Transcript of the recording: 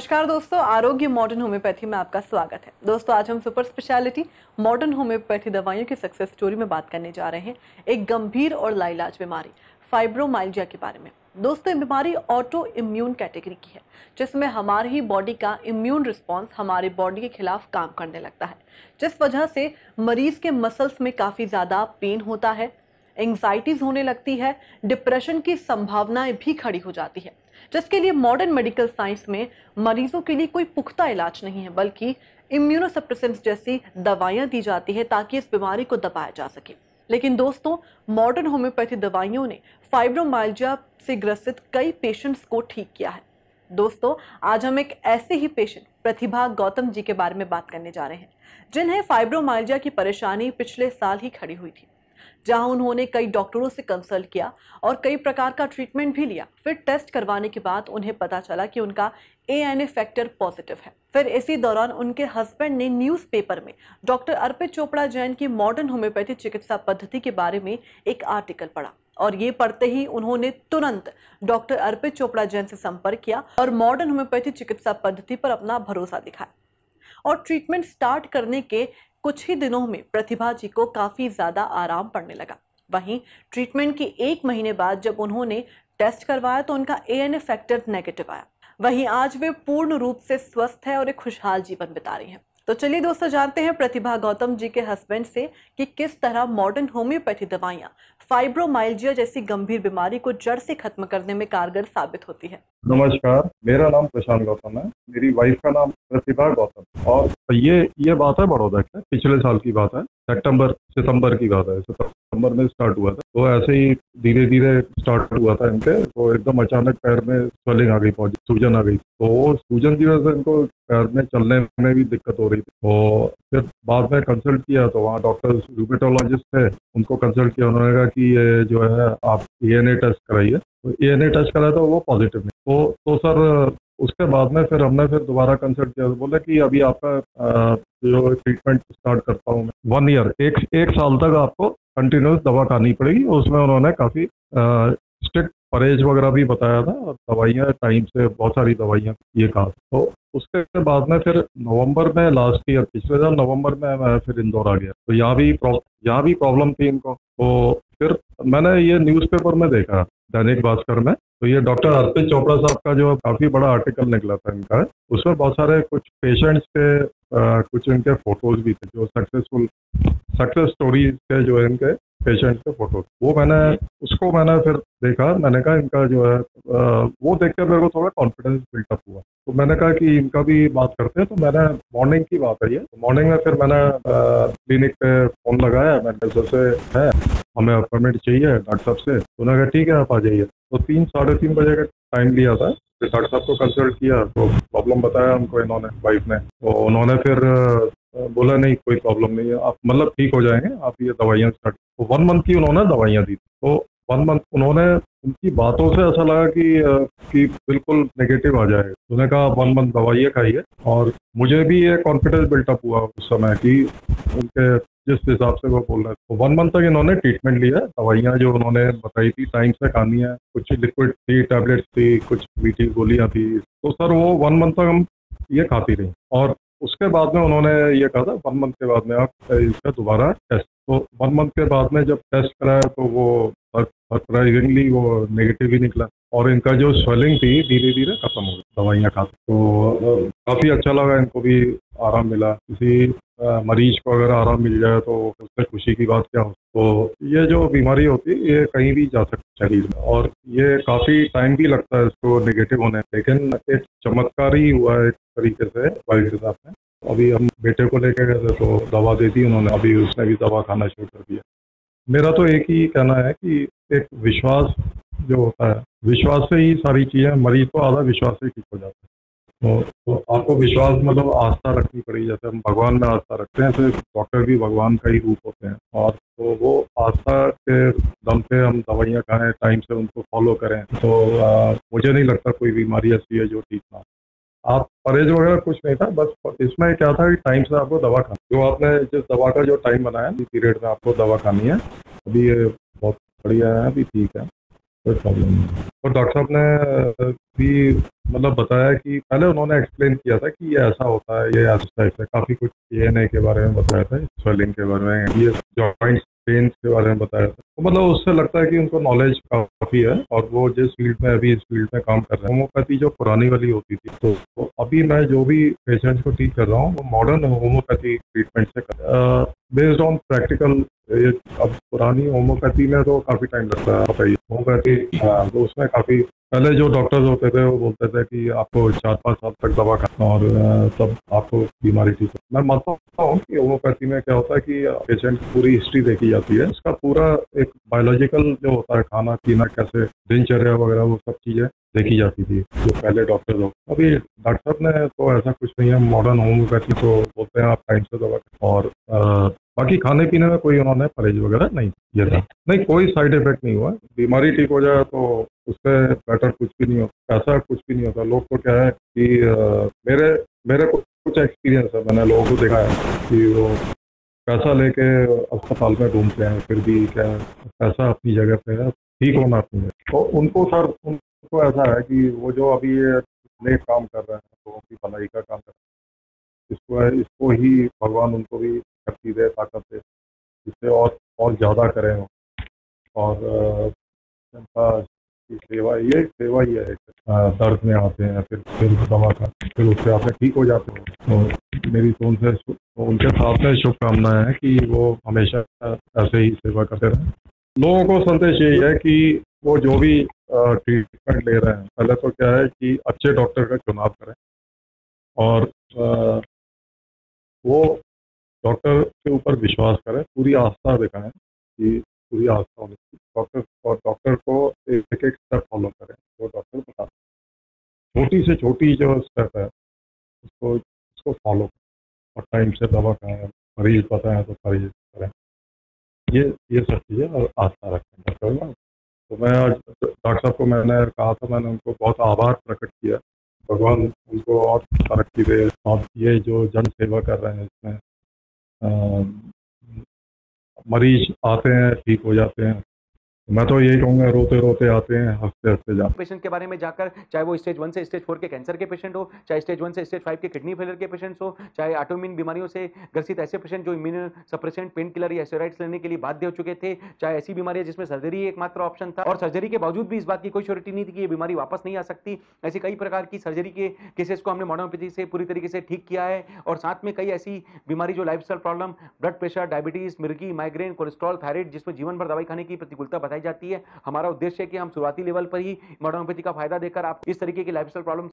नमस्कार दोस्तों, आरोग्य मॉडर्न होम्योपैथी में आपका स्वागत है। दोस्तों, आज हम सुपर स्पेशलिटी मॉडर्न होम्योपैथी दवाइयों की सक्सेस स्टोरी में बात करने जा रहे हैं, एक गंभीर और लाइलाज बीमारी फाइब्रोमाइल्जिया के बारे में। दोस्तों बीमारी ऑटो इम्यून कैटेगरी की है, जिसमें हमारी ही बॉडी का इम्यून रिस्पॉन्स हमारे बॉडी के खिलाफ काम करने लगता है। जिस वजह से मरीज़ के मसल्स में काफ़ी ज़्यादा पेन होता है एंग्जाइटीज होने लगती है डिप्रेशन की संभावनाएँ भी खड़ी हो जाती है। जिसके लिए मॉडर्न मेडिकल साइंस में मरीजों के लिए कोई पुख्ता इलाज नहीं है, बल्कि इम्यूनोसप्रेसेंट्स जैसी दवाइयाँ दी जाती है ताकि इस बीमारी को दबाया जा सके। लेकिन दोस्तों मॉडर्न होम्योपैथी दवाइयों ने फाइब्रोमाइल्जिया से ग्रसित कई पेशेंट्स को ठीक किया है। दोस्तों, आज हम एक ऐसे ही पेशेंट प्रतिभा गौतम जी के बारे में बात करने जा रहे हैं, जिन्हें फाइब्रोमाइल्जिया की परेशानी पिछले साल ही खड़ी हुई थी। जहाँ उन्होंने कई डॉक्टरों से कंसल्ट किया और कई प्रकार का ट्रीटमेंट भी लिया। फिर टेस्ट करवाने के बाद उन्हें पता चला कि उनका A N A factor positive है। फिर इसी दौरान उनके हस्बैंड ने न्यूज़पेपर में डॉक्टर अर्पित चोपड़ा जैन की मॉडर्न होम्योपैथी चिकित्सा पद्धति के बारे में एक आर्टिकल पढ़ा और ये पढ़ते ही उन्होंने तुरंत डॉक्टर अर्पित चोपड़ा जैन से संपर्क किया और मॉडर्न होम्योपैथी चिकित्सा पद्धति पर अपना भरोसा दिखाया। और ट्रीटमेंट स्टार्ट करने के कुछ ही दिनों में प्रतिभा जी को काफ़ी ज़्यादा आराम पड़ने लगा। वहीं ट्रीटमेंट के एक महीने बाद जब उन्होंने टेस्ट करवाया तो उनका ए एन फैक्टर नेगेटिव आया। वहीं आज वे पूर्ण रूप से स्वस्थ है और एक खुशहाल जीवन बिता रही हैं। तो चलिए दोस्तों, जानते हैं प्रतिभा गौतम जी के हस्बैंड से कि किस तरह मॉडर्न होम्योपैथी दवाइयाँ फाइब्रोमाइल्जिया जैसी गंभीर बीमारी को जड़ से खत्म करने में कारगर साबित होती है। नमस्कार, मेरा नाम प्रशांत गौतम है। मेरी वाइफ का नाम प्रतिभा गौतम। और ये ये बात है बड़ौदा की, पिछले साल की बात है, सितंबर सितंबर की बात है। सितंबर में स्टार्ट हुआ था। तो ऐसे ही धीरे धीरे स्टार्ट हुआ था इनके। तो एकदम अचानक पैर में स्वेलिंग आ गई, पहुँची, सूजन आ गई। तो सूजन की वजह से इनको पैर में चलने में भी दिक्कत हो रही थी। तो फिर बाद में कंसल्ट किया तो वहाँ डॉक्टर रूपेटोलॉजिस्ट थे, उनको कंसल्ट किया। उन्होंने कहा कि ये जो है, आप ए टेस्ट कराइए। ए टेस्ट कराया था वो पॉजिटिव नहीं। तो तो सर, उसके बाद में फिर हमने फिर दोबारा कंसल्ट किया। बोले कि अभी आपका जो ट्रीटमेंट स्टार्ट करता हूँ मैं वन ईयर एक एक साल तक आपको कंटिन्यूस दवा खानी पड़ेगी। उसमें उन्होंने काफ़ी स्ट्रिक्ट परहेज वगैरह भी बताया था और दवाइयाँ टाइम से बहुत सारी दवाइयाँ, ये कहा। तो उसके बाद में फिर नवंबर में लास्ट ईयर पिछले साल नवंबर में मैं फिर इंदौर आ गया। तो यहाँ भी यहाँ भी प्रॉब्लम थी इनको। तो फिर मैंने ये न्यूज़पेपर में देखा। दैनिक भास्कर में? तो ये डॉक्टर अर्पित चोपड़ा साहब का जो काफ़ी बड़ा आर्टिकल निकला था इनका उसमें बहुत सारे कुछ पेशेंट्स के आ, कुछ इनके फ़ोटोज़ भी थे जो सक्सेसफुल सक्सेस स्टोरीज के जो इनके पेशेंट के फ़ोटो वो मैंने उसको मैंने फिर देखा मैंने कहा इनका जो है वो देख कर मेरे को थोड़ा कॉन्फिडेंस बिल्टअप हुआ। तो मैंने कहा कि इनका भी बात करते हैं तो मैंने मॉर्निंग की बात है ये। तो मॉर्निंग में फिर मैंने क्लिनिक पे फ़ोन लगाया मैंने जैसे है हमें अपॉइंटमेंट चाहिए डॉक्टर साहब से। तो उन्होंने कहा ठीक है आप आ जाइए। तो तीन साढ़े तीन बजे का टाइम लिया था। फिर डॉक्टर साहब को कंसल्ट किया तो प्रॉब्लम बताया हमको इन्होंने वाइफ ने। तो उन्होंने फिर बोला नहीं कोई प्रॉब्लम नहीं है। आप मतलब ठीक हो जाएँगे आप ये दवाइयाँ स्टार्ट तो वन मंथ की उन्होंने दवाइयाँ दी तो वन मंथ उन्होंने उनकी बातों से ऐसा लगा कि कि बिल्कुल नेगेटिव आ जाए। उन्होंने कहा वन मंथ दवाइयाँ खाइए और मुझे भी ये कॉन्फिडेंस बिल्टअप हुआ उस समय कि उनके जिस हिसाब से वो बोल रहे थे। तो वन मंथ तक इन्होंने ट्रीटमेंट लिया। दवाइयाँ जो उन्होंने बताई थी टाइम से खानी है। कुछ लिक्विड थी टैबलेट्स थी, कुछ मीठी गोलियाँ थी। तो सर, वो वन मंथ तक हम ये खाती रही। और उसके बाद में उन्होंने ये कहा था वन मंथ के बाद में आप, इसका दोबारा टेस्ट तो वन मंथ के बाद में जब टेस्ट कराया तो वो सरप्राइजिंगली वो नेगेटिव ही निकला। और इनका जो स्वेलिंग थी धीरे धीरे खत्म हो गई, दवाइयाँ खाते तो काफ़ी अच्छा लगा इनको भी, आराम मिला। किसी मरीज़ को अगर आराम मिल जाए तो उससे खुशी की बात क्या हो? तो ये जो बीमारी होती है ये कहीं भी जा सकती है शरीर में। और ये काफ़ी टाइम भी लगता है इसको नेगेटिव होने लेकिन एक चमत्कार ही हुआ एक तरीके से वाइफ के साथ में। अभी हम बेटे को लेके गए थे तो दवा दे दी उन्होंने। अभी उसने भी दवा खाना शुरू कर दिया। मेरा तो एक ही कहना है कि एक विश्वास जो होता है विश्वास से ही सारी चीज़ें मरीज़ को आधा विश्वास से ठीक हो जाता है। तो, तो आपको विश्वास मतलब आस्था रखनी पड़ेगी जैसे हम भगवान में आस्था रखते हैं तो डॉक्टर भी भगवान का ही रूप होते हैं। और तो वो आस्था के दम पे हम दवाइयाँ खाएँ टाइम से उनको फॉलो करें तो आ, मुझे नहीं लगता कोई बीमारी ऐसी है जो ठीक ना आप परहेज वगैरह कुछ नहीं था, बस इसमें क्या था कि टाइम से आपको दवा खानी। जो आपने जिस दवा का जो टाइम बनाया पीरियड में आपको दवा खानी है, अभी ये बहुत बढ़िया है, अभी ठीक है, कोई प्रॉब्लम नहीं और डॉक्टर साहब ने भी मतलब बताया कि पहले उन्होंने एक्सप्लेन किया था कि ये ऐसा होता है, ये ऐसा है। काफ़ी कुछ ए के बारे में बताया था स्वेलिंग के बारे में, ये जॉइंट्स पेन के बारे में बताया था। तो मतलब उससे लगता है कि उनको नॉलेज काफ़ी है और वो जिस फ़ील्ड में अभी इस फ़ील्ड में काम कर रहे हैं होम्योपैथी जो पुरानी वाली होती थी तो, तो अभी मैं जो भी पेशेंट्स को ठीक कर रहा हूँ वो मॉडर्न होम्योपैथी ट्रीटमेंट से कर बेस्ड ऑन प्रैक्टिकल अब पुरानी होम्योपैथी में तो काफ़ी टाइम लगता है होम्योपैथी तो उसमें काफ़ी पहले जो डॉक्टर्स होते थे वो बोलते थे कि आपको चार पाँच साल तक दवा खाना और तब आपको बीमारी ठीक है मैं मानता हूँ कि होम्योपैथी में क्या होता है कि पेशेंट की पूरी हिस्ट्री देखी जाती है। इसका पूरा एक बायोलॉजिकल जो होता है खाना पीना कैसे दिनचर्या वगैरह वो सब चीज़ें देखी जाती थी जो पहले डॉक्टर हो। अभी डॉक्टर ने तो ऐसा कुछ नहीं है मॉडर्न होम्योपैथी तो बोलते हैं आप टाइम से दवा और बाकी खाने पीने में कोई उन्होंने परहेज वगैरह नहीं किया था। नहीं कोई साइड इफ़ेक्ट नहीं हुआ। बीमारी ठीक हो जाए तो उससे बेटर कुछ भी नहीं होता ऐसा कुछ भी नहीं होता। लोग को क्या है कि आ, मेरे मेरे कुछ एक्सपीरियंस है मैंने लोगों को देखा है कि वो पैसा लेके अस्पताल में घूमते हैं फिर भी क्या पैसा अपनी जगह पे है ठीक होना चाहिए। तो उनको सर उनको ऐसा है कि वो जो अभी ये नेक काम कर रहे हैं लोगों की भलाई का काम कर रहे हैं इसको इसको ही भगवान उनको भी शक्ति दे ताकत दे जिससे और और ज़्यादा करें और जनता की सेवा ये, सेवा ही। है दर्द में आते हैं, फिर फिर दवा का फिर उससे आपने ठीक हो जाते हैं। तो मेरी तो उनसे तो उनके साथ में शुभकामनाएँ हैं कि वो हमेशा ऐसे ही सेवा करते रहें। लोगों को संदेश यही है कि वो जो भी ट्रीटमेंट ले रहे हैं, पहले तो क्या है कि अच्छे डॉक्टर का चुनाव करें। और वो डॉक्टर के ऊपर विश्वास करें, पूरी आस्था दिखाएँ कि पूरी आस्था चाहिए डॉक्टर और डॉक्टर को एक एक स्टेप फॉलो करें वो डॉक्टर बता छोटी से छोटी जो स्टेप है, उसको उसको फॉलो करें। और टाइम से दवा खाएँ, मरीज़ बताएँ तो मरीज़ करें। ये ये सब चीज़ें और आस्था रखें। डॉक्टर ना तो मैं आज, डॉक्टर साहब को मैंने कहा था, मैंने उनको बहुत आभार प्रकट किया। भगवान उनको और तरक्की दे, और ये जो जन सेवा कर रहे हैं इसमें मरीज़ आते हैं ठीक हो जाते हैं। मैं तो यही कहूँगा रोते रोते आते हैं हँसते हँसते जाते पेशेंट के बारे में जाकर, चाहे वो स्टेज वन से स्टेज फोर के कैंसर के पेशेंट हो, चाहे स्टेज वन से स्टेज फाइव के किडनी फेलियर के पेशेंट्स हो, चाहे ऑटोमिन बीमारियों से ग्रसित ऐसे पेशेंट जो इम्यून सप्रेसेंट पेन किलर या स्टेरॉइड्स लेने के लिए बाध्य हो चुके थे, चाहे ऐसी बीमारियाँ जिसमें सर्जरी एकमात्र ऑप्शन था, और सर्जरी के बावजूद भी इस बात की कोई श्योरिटी नहीं थी कि ये बीमारी वापस नहीं आ सकती। ऐसी कई प्रकार की सर्जरी के केसेस को हमने मोडोपैथी से पूरी तरीके से ठीक किया है, और साथ में कई ऐसी बीमारी जो life problem blood pressure diabetes मिर्गी माइग्रेन कोलेस्ट्रॉल थायराइड जिसमें जीवन भर दवाई खाने की प्रतिकूलता बताई जाती है। हमारा उद्देश्य है कि हम शुरुआती लेवल पर ही मॉडर्नोपैथी का फ़ायदा देकर आप इस तरीके की लाइफ स्टाइल प्रॉब्लम